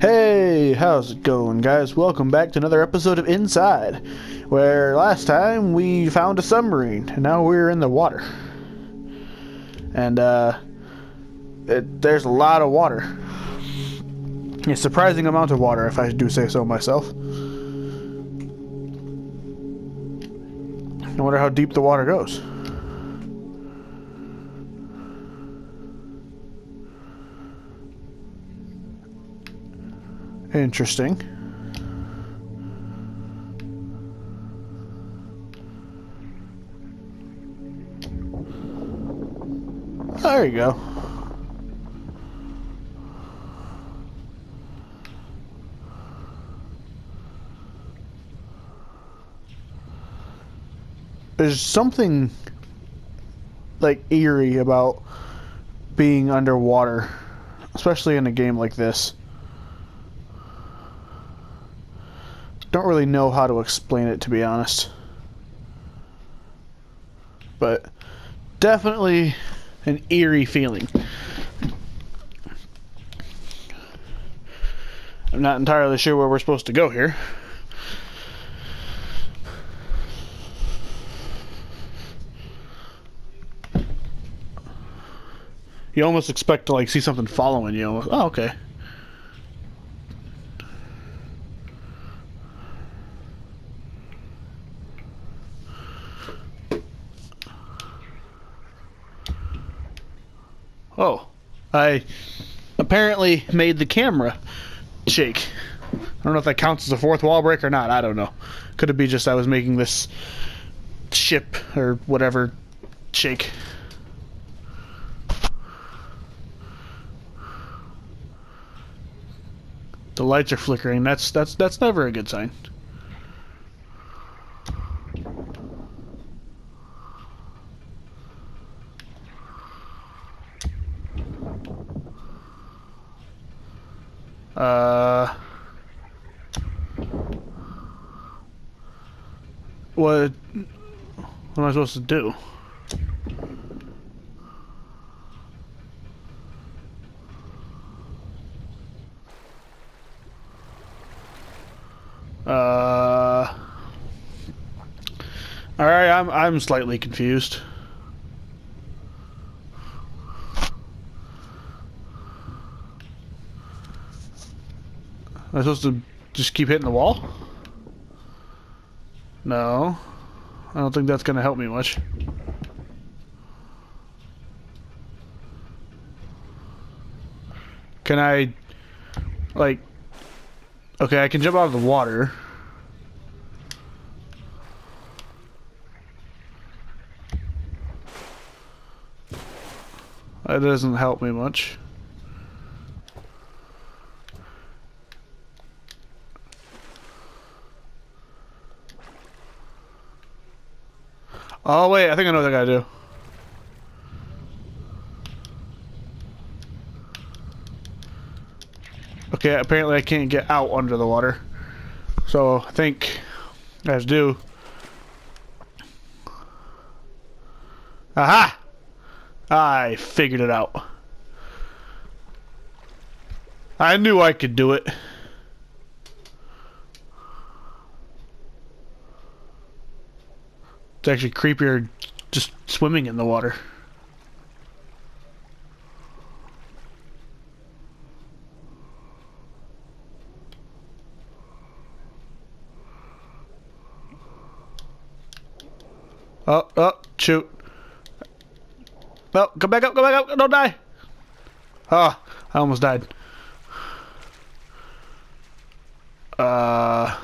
Hey, how's it going, guys? Welcome back to another episode of Inside, where last time we found a submarine, and now we're in the water. And, uh, it, there's a lot of water. A surprising amount of water, if I do say so myself. I wonder how deep the water goes. Interesting. There you go. There's something like eerie about being underwater, especially in a game like this. Don't really know how to explain it, to be honest. But definitely an eerie feeling. I'm not entirely sure where we're supposed to go here. You almost expect to like see something following you. Oh, okay. Oh, I apparently made the camera shake. I don't know if that counts as a fourth wall break or not. I don't know. Could it be just I was making this ship or whatever shake? The lights are flickering. That's that's that's never a good sign. I supposed to do? Uh. All right, I'm I'm slightly confused. Am I supposed to just keep hitting the wall? No. I don't think that's going to help me much. Can I, like, okay, I can jump out of the water. That doesn't help me much. Oh wait, I think I know what I gotta do. Okay, apparently I can't get out under the water. So I think I have to do. Aha! I figured it out. I knew I could do it. It's actually creepier just swimming in the water. Oh, oh, shoot. No, come back up, come back up, don't die. Ah, oh, I almost died. Uh...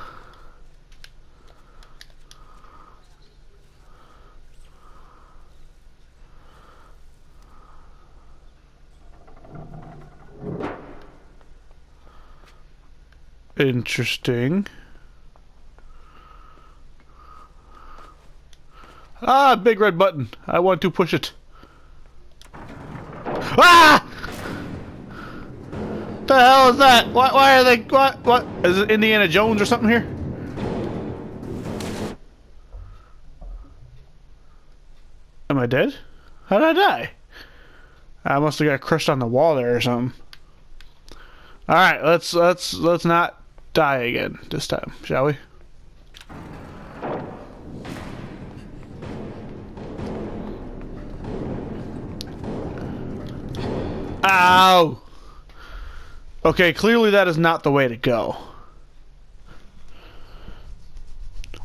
Interesting. Ah, big red button. I want to push it. Ah! The hell is that? Why, why are they? What? What? Is it Indiana Jones or something here? Am I dead? How did I die? I must have got crushed on the wall there or something. All right, let's let's let's not die again this time, shall we? Ow! Okay, clearly that is not the way to go.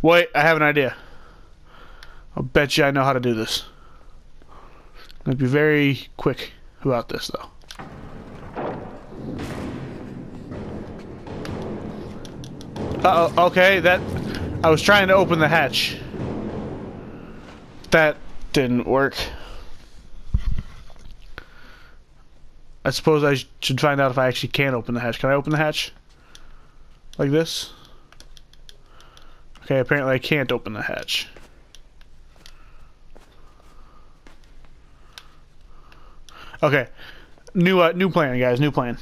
Wait, I have an idea. I'll bet you I know how to do this. To be very quick about this, though. Uh oh, okay, that... I was trying to open the hatch. That didn't work. I suppose I should find out if I actually can open the hatch. Can I open the hatch? Like this? Okay, apparently I can't open the hatch. Okay, new uh, new plan, guys. New plan.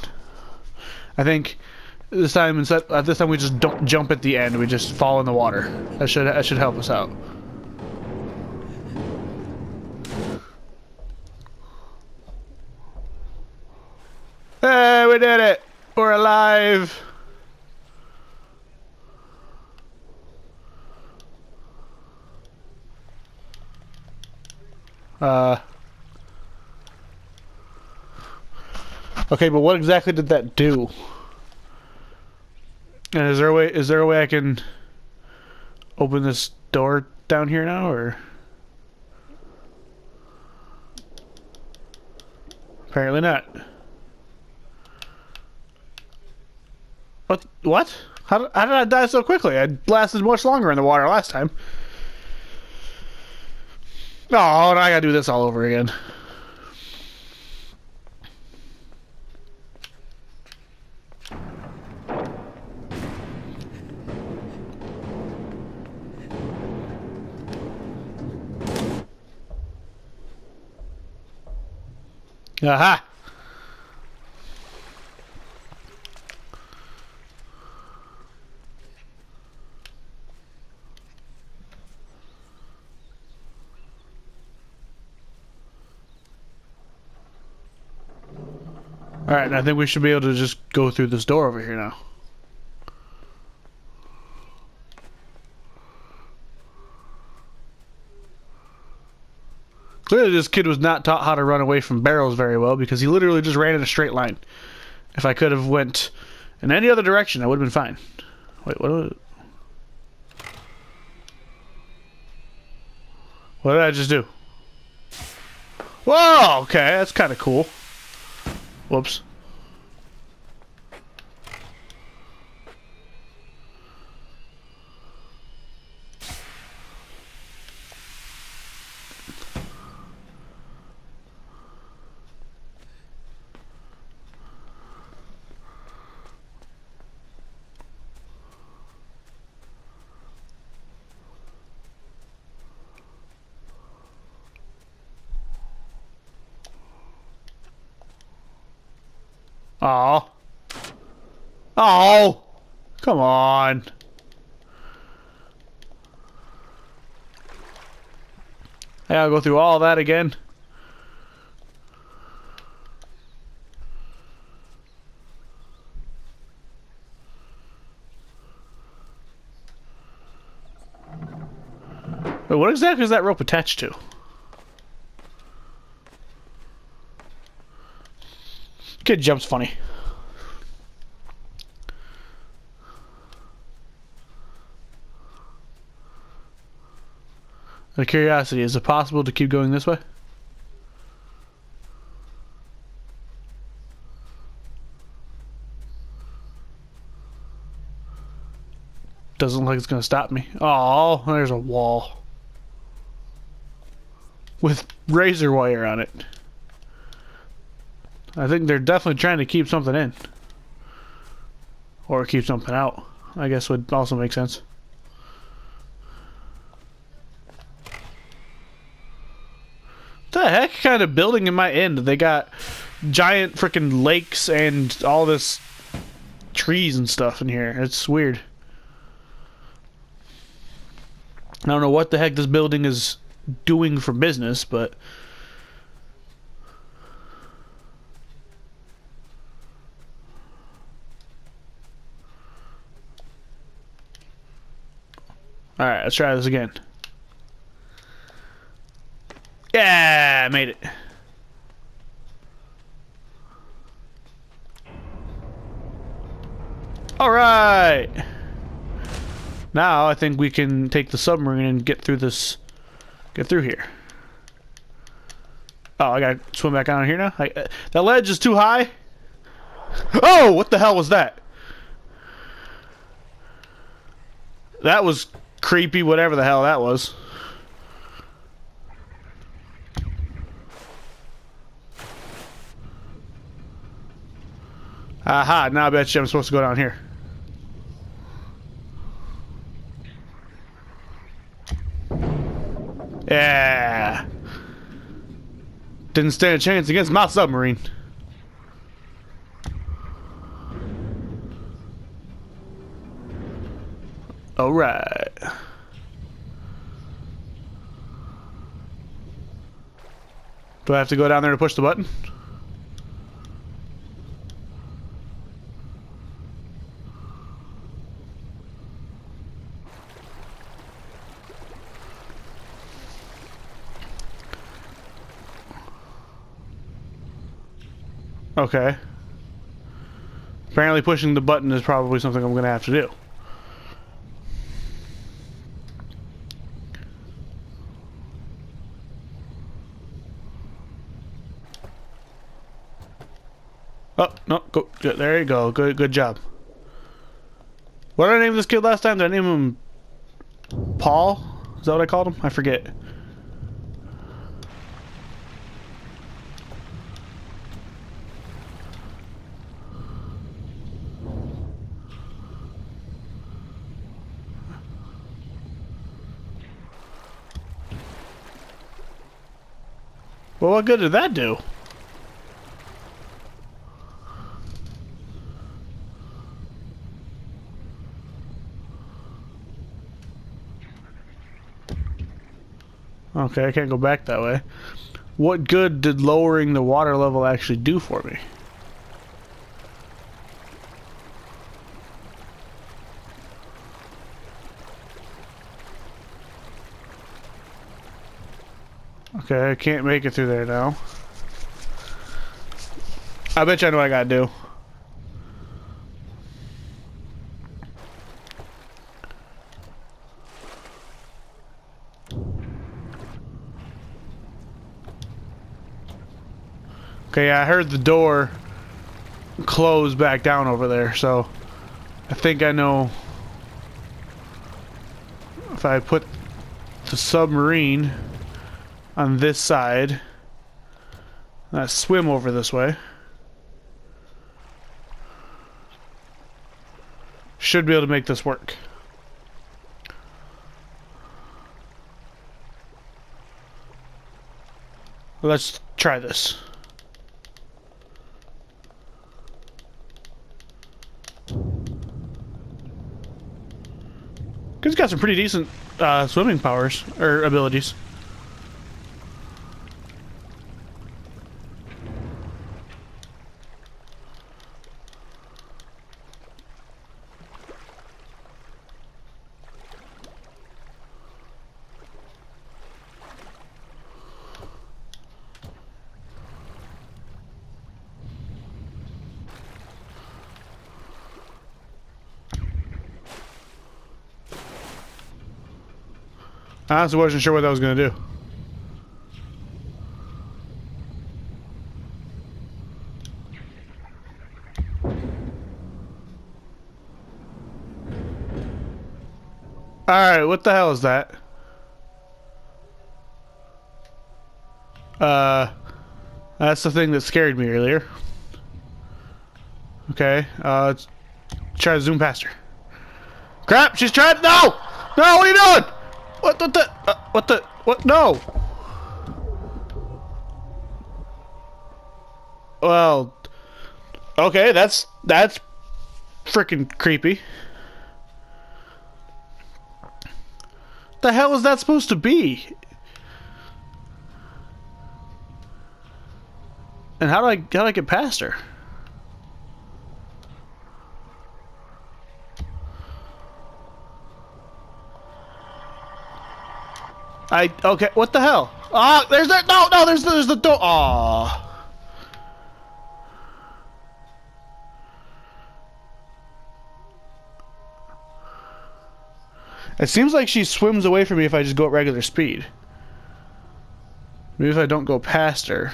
I think this time instead uh, this time we just don't jump at the end. We just fall in the water. That should that should help us out. Hey, we did it! We're alive! Uh. Okay, but what exactly did that do? And is there a way? Is there a way I can open this door down here now, or? Apparently not. What? What? How how did I die so quickly? I lasted much longer in the water last time. Oh, I gotta do this all over again. Aha! Alright, I think we should be able to just go through this door over here now. Clearly this kid was not taught how to run away from barrels very well because he literally just ran in a straight line. If I could have went in any other direction, I would have been fine. Wait, what? What did I just do? Whoa, okay, that's kind of cool. Whoops. Oh. Oh. Come on. I gotta go through all that again. Wait, what exactly is that rope attached to? Kid jumps funny. Curiosity, is it possible to keep going this way? Doesn't look like it's going to stop me. Oh, there's a wall. With razor wire on it. I think they're definitely trying to keep something in. Or keep something out. I guess would also make sense. What the heck kind of building in my end? They got giant freaking lakes and all this trees and stuff in here. It's weird. I don't know what the heck this building is doing for business, but Alright, let's try this again. Yeah, I made it. Alright! Now I think we can take the submarine and get through this, get through here. Oh, I gotta swim back down here now? I, uh, that ledge is too high? Oh, what the hell was that? That was creepy, whatever the hell that was. Aha, now I bet you I'm supposed to go down here. Yeah. Didn't stand a chance against my submarine. All right. Do I have to go down there to push the button? Okay. Apparently pushing the button is probably something I'm going to have to do. Oh, no, go, good, there you go. Good, good job. What did I name this kid last time? Did I name him Paul? Is that what I called him? I forget. Well, what good did that do? Okay, I can't go back that way. What good did lowering the water level actually do for me? Okay, I can't make it through there now. I bet you I know what I gotta do. Okay, I heard the door close back down over there, so I think I know if I put the submarine on this side, and I swim over this way. Should be able to make this work. Let's try this. He's got some pretty decent uh, swimming powers, or abilities. I honestly wasn't sure what that was going to do. Alright, what the hell is that? Uh, that's the thing that scared me earlier. Okay, uh, try to zoom past her. Crap, she's trying- No! No, what are you doing? What, the? Uh, what the? What? No! Well, okay, that's that's freaking creepy. The hell is that supposed to be? And how do I how do I get past her? I okay. What the hell? Ah, there's that. No, no. There's there's the door. Aw. It seems like she swims away from me if I just go at regular speed. Maybe if I don't go past her.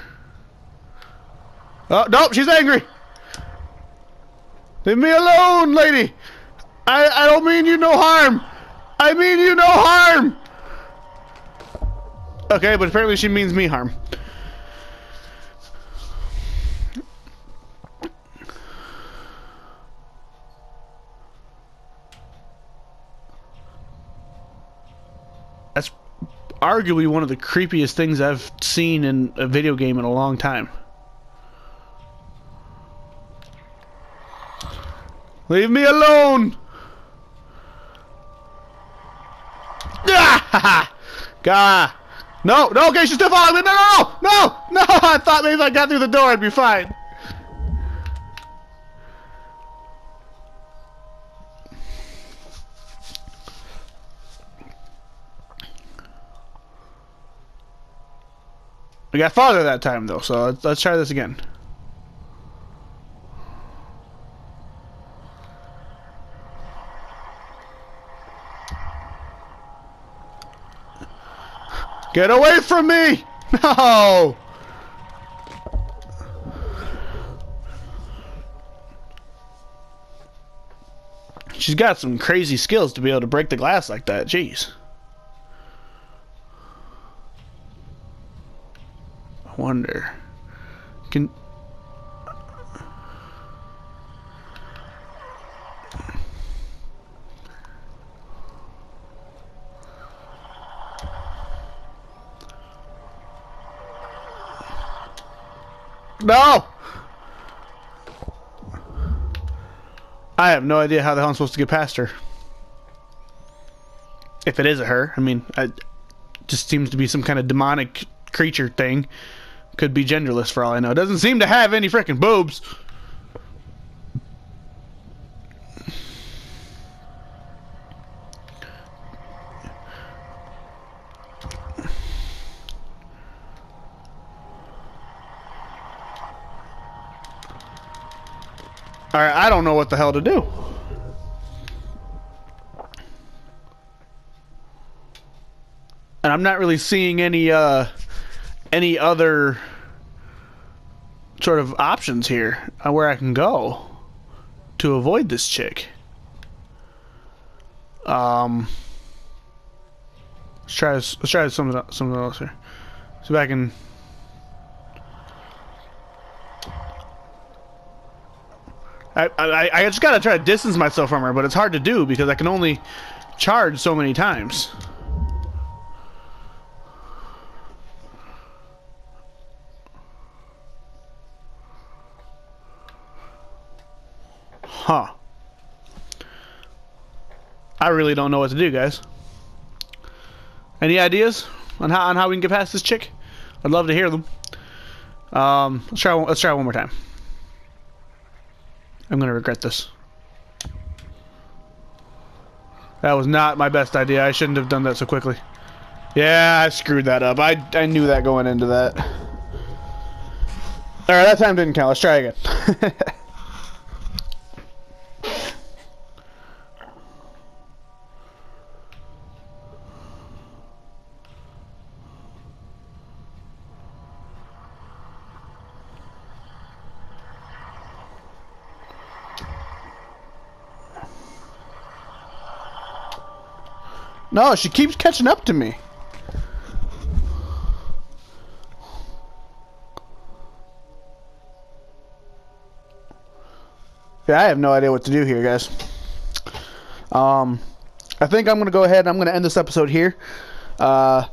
Oh, nope, she's angry! Leave me alone, lady! I, I don't mean you no harm! I mean you no harm! Okay, but apparently she means me harm. That's arguably one of the creepiest things I've seen in a video game in a long time. Leave me alone! Ah! Gah! No, no, okay, she's still following me. No, no, no, no, no! I thought maybe if I got through the door, I'd be fine. We got farther that time, though, so let's, let's try this again. Get away from me! No! She's got some crazy skills to be able to break the glass like that. Jeez. I wonder. Can No! I have no idea how the hell I'm supposed to get past her. If it is a her, I mean, it just seems to be some kind of demonic creature thing. Could be genderless for all I know. It doesn't seem to have any freaking boobs. Alright, I don't know what the hell to do. And I'm not really seeing any, uh, any other sort of options here uh, where I can go to avoid this chick. Um, let's try this, let's try something something else here. See if I can I, I, I just gotta try to distance myself from her, but it's hard to do because I can only charge so many times. Huh. I really don't know what to do, guys. Any ideas on how on how we can get past this chick? I'd love to hear them. Um, let's try. Let's try one more time. I'm gonna regret this. That was not my best idea. I shouldn't have done that so quickly. Yeah, I screwed that up. I, I knew that going into that. Alright, that time didn't count. Let's try again. No, she keeps catching up to me. Yeah, I have no idea what to do here, guys. Um, I think I'm going to go ahead and I'm going to end this episode here. Uh,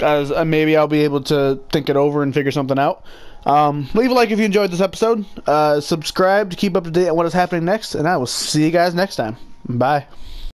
as uh, maybe I'll be able to think it over and figure something out. Um, leave a like if you enjoyed this episode. Uh, subscribe to keep up to date on what is happening next, and I will see you guys next time. Bye.